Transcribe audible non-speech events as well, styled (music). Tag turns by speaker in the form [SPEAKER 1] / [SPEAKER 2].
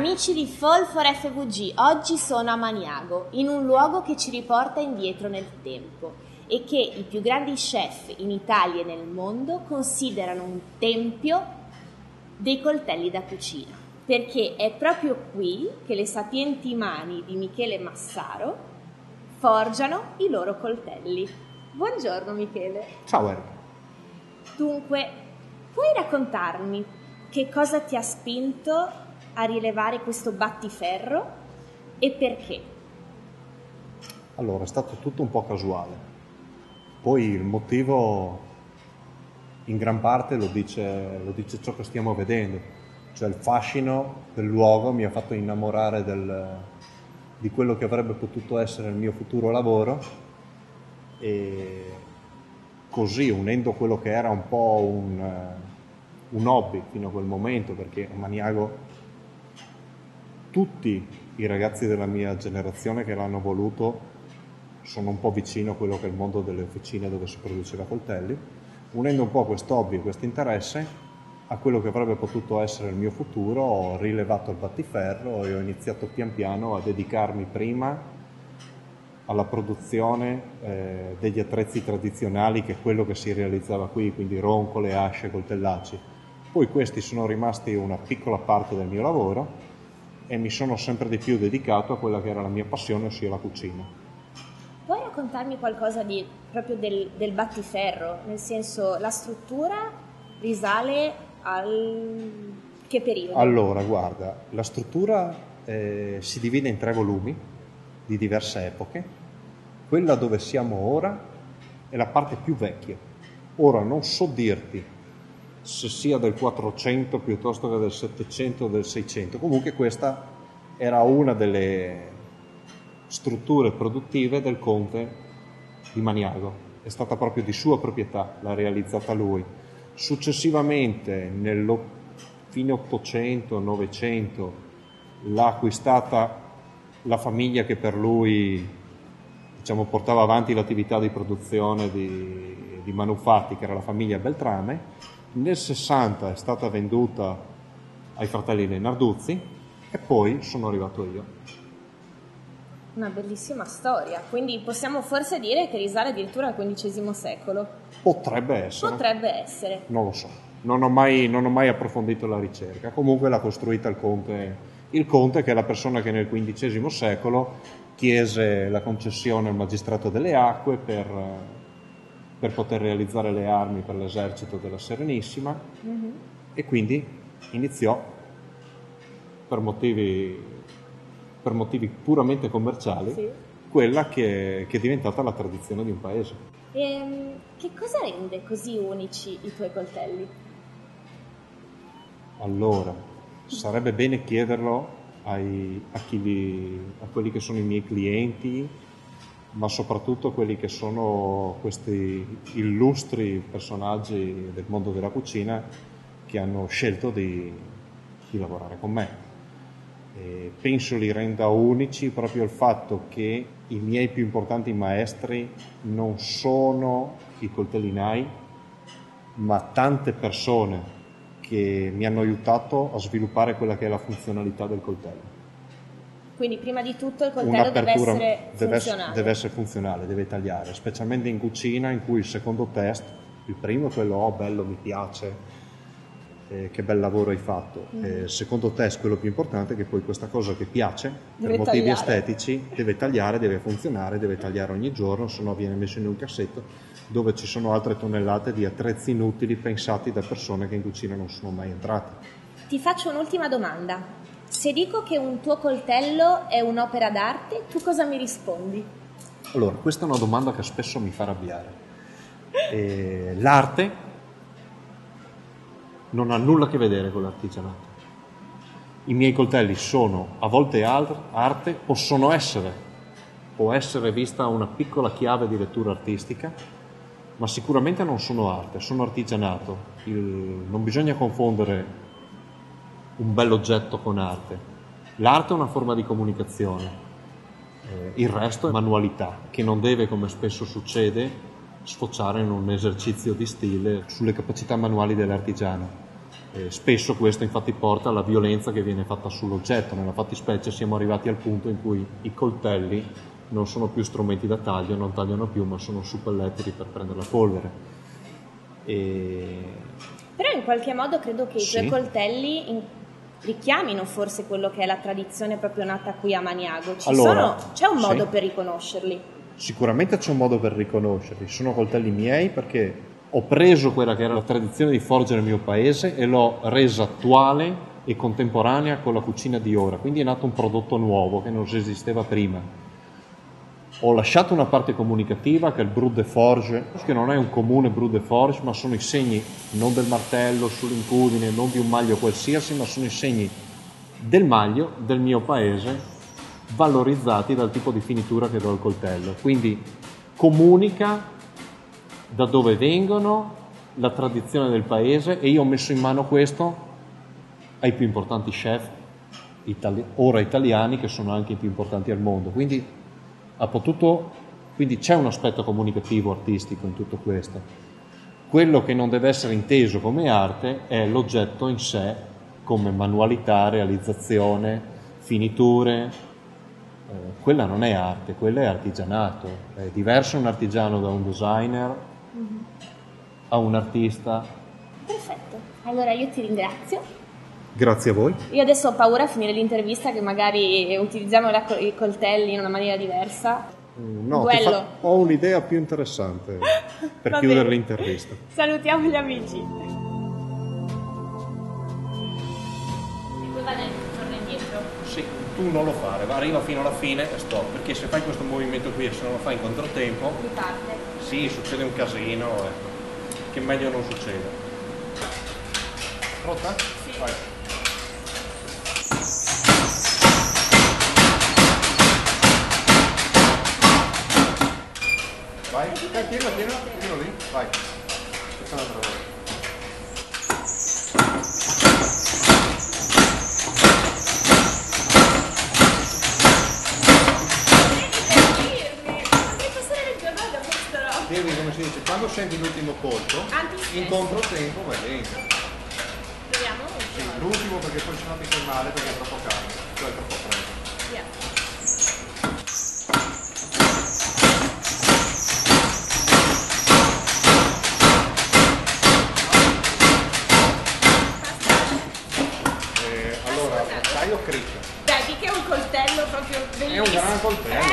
[SPEAKER 1] Amici di Fall for FVG, oggi sono a Maniago, in un luogo che ci riporta indietro nel tempo e che i più grandi chef in Italia e nel mondo considerano un tempio dei coltelli da cucina, perché è proprio qui che le sapienti mani di Michele Massaro forgiano i loro coltelli. Buongiorno Michele.
[SPEAKER 2] Ciao Erika.
[SPEAKER 1] Dunque, puoi raccontarmi che cosa ti ha spinto a rilevare questo battiferro e perché?
[SPEAKER 2] Allora, è stato tutto un po' casuale. Poi il motivo in gran parte lo dice, lo dice ciò che stiamo vedendo, cioè il fascino del luogo mi ha fatto innamorare del, di quello che avrebbe potuto essere il mio futuro lavoro e così unendo quello che era un po' un, un hobby fino a quel momento, perché Maniago tutti i ragazzi della mia generazione che l'hanno voluto sono un po' vicino a quello che è il mondo delle officine dove si produceva coltelli, unendo un po' questo hobby questo interesse a quello che avrebbe potuto essere il mio futuro, ho rilevato il battiferro e ho iniziato pian piano a dedicarmi prima alla produzione eh, degli attrezzi tradizionali, che è quello che si realizzava qui, quindi roncole, asce, coltellacci. Poi questi sono rimasti una piccola parte del mio lavoro e mi sono sempre di più dedicato a quella che era la mia passione, ossia la cucina.
[SPEAKER 1] Puoi raccontarmi qualcosa di, proprio del, del battiferro? Nel senso, la struttura risale al... che periodo?
[SPEAKER 2] Allora, guarda, la struttura eh, si divide in tre volumi di diverse epoche. Quella dove siamo ora è la parte più vecchia. Ora non so dirti se sia del 400 piuttosto che del 700 o del 600. Comunque questa era una delle strutture produttive del conte di Maniago, è stata proprio di sua proprietà, l'ha realizzata lui. Successivamente, nel fine 800, 900, l'ha acquistata la famiglia che per lui diciamo, portava avanti l'attività di produzione di, di manufatti, che era la famiglia Beltrame, nel 60 è stata venduta ai fratelli Narduzzi e poi sono arrivato io.
[SPEAKER 1] Una bellissima storia, quindi possiamo forse dire che risale addirittura al XV secolo.
[SPEAKER 2] Potrebbe essere.
[SPEAKER 1] Potrebbe essere.
[SPEAKER 2] Non lo so, non ho mai, non ho mai approfondito la ricerca. Comunque l'ha costruita il conte, il conte che è la persona che nel XV secolo chiese la concessione al magistrato delle acque per per poter realizzare le armi per l'esercito della Serenissima mm-hmm. e quindi iniziò per motivi, per motivi puramente commerciali sì. quella che, che, è diventata la tradizione di un paese.
[SPEAKER 1] E, ehm, che cosa rende così unici i tuoi coltelli?
[SPEAKER 2] Allora, sarebbe bene chiederlo ai, a, li, a quelli che sono i miei clienti, ma soprattutto quelli che sono questi illustri personaggi del mondo della cucina che hanno scelto di, di lavorare con me. E penso li renda unici proprio il fatto che i miei più importanti maestri non sono i coltellinai, ma tante persone che mi hanno aiutato a sviluppare quella che è la funzionalità del coltello.
[SPEAKER 1] Quindi prima di tutto il coltello deve essere
[SPEAKER 2] deve
[SPEAKER 1] funzionale.
[SPEAKER 2] Deve essere funzionale, deve tagliare, specialmente in cucina in cui il secondo test, il primo è quello, oh bello, mi piace, eh, che bel lavoro hai fatto. Mm. Eh, secondo test, quello più importante, è che poi questa cosa che piace, deve per motivi tagliare. estetici, deve tagliare, deve funzionare, deve tagliare ogni giorno, se no viene messo in un cassetto dove ci sono altre tonnellate di attrezzi inutili pensati da persone che in cucina non sono mai entrate.
[SPEAKER 1] Ti faccio un'ultima domanda. Se dico che un tuo coltello è un'opera d'arte, tu cosa mi rispondi?
[SPEAKER 2] Allora, questa è una domanda che spesso mi fa arrabbiare. Eh, l'arte non ha nulla a che vedere con l'artigianato. I miei coltelli sono a volte arte, possono essere, può essere vista una piccola chiave di lettura artistica, ma sicuramente non sono arte, sono artigianato. Il, non bisogna confondere un bell'oggetto con arte. L'arte è una forma di comunicazione, eh, il resto è manualità, che non deve, come spesso succede, sfociare in un esercizio di stile sulle capacità manuali dell'artigiano. Eh, spesso questo infatti porta alla violenza che viene fatta sull'oggetto, nella fattispecie siamo arrivati al punto in cui i coltelli non sono più strumenti da taglio, non tagliano più, ma sono suppellettili per prendere la polvere.
[SPEAKER 1] E... Però in qualche modo credo che sì. i tuoi coltelli in... richiamino forse quello che è la tradizione proprio nata qui a Maniago.
[SPEAKER 2] Allora,
[SPEAKER 1] sono... C'è un modo sì. per riconoscerli?
[SPEAKER 2] Sicuramente c'è un modo per riconoscerli. Sono coltelli miei perché ho preso quella che era la tradizione di forgere il mio paese e l'ho resa attuale e contemporanea con la cucina di ora. Quindi è nato un prodotto nuovo che non esisteva prima ho lasciato una parte comunicativa che è il Brut de Forge, che non è un comune Brut de Forge, ma sono i segni non del martello sull'incudine, non di un maglio qualsiasi, ma sono i segni del maglio del mio paese valorizzati dal tipo di finitura che do al coltello. Quindi comunica da dove vengono, la tradizione del paese e io ho messo in mano questo ai più importanti chef itali- ora italiani che sono anche i più importanti al mondo. Quindi potuto, quindi c'è un aspetto comunicativo artistico in tutto questo. Quello che non deve essere inteso come arte è l'oggetto in sé come manualità, realizzazione, finiture. Eh, quella non è arte, quella è artigianato. È diverso un artigiano da un designer, mm-hmm. a un artista.
[SPEAKER 1] Perfetto, allora io ti ringrazio.
[SPEAKER 2] Grazie a voi.
[SPEAKER 1] Io adesso ho paura a finire l'intervista che magari utilizziamo i coltelli in una maniera diversa.
[SPEAKER 2] Mm, no, fa... ho un'idea più interessante (laughs) per chiudere bene. l'intervista.
[SPEAKER 1] Salutiamo gli amici. E poi vado torna indietro.
[SPEAKER 2] Sì, tu non lo fare, arriva fino alla fine e stop, perché se fai questo movimento qui e se non lo fai in controtempo...
[SPEAKER 1] Mi parte.
[SPEAKER 2] Sì, succede un casino, ecco, che meglio non succeda. Pronta?
[SPEAKER 1] Sì. Vai.
[SPEAKER 2] Vai, dai, tienilo, tienilo, tienilo lì, vai. Facciamo un'altra volta. Devi, come si dice, quando senti l'ultimo colpo, in controtempo vai dentro.
[SPEAKER 1] Proviamo?
[SPEAKER 2] Sì, l'ultimo perché poi sennò ti fai male perché è troppo caldo, cioè è troppo freddo. Yeah.
[SPEAKER 1] coltello proprio bellissimo.
[SPEAKER 2] È un gran coltello,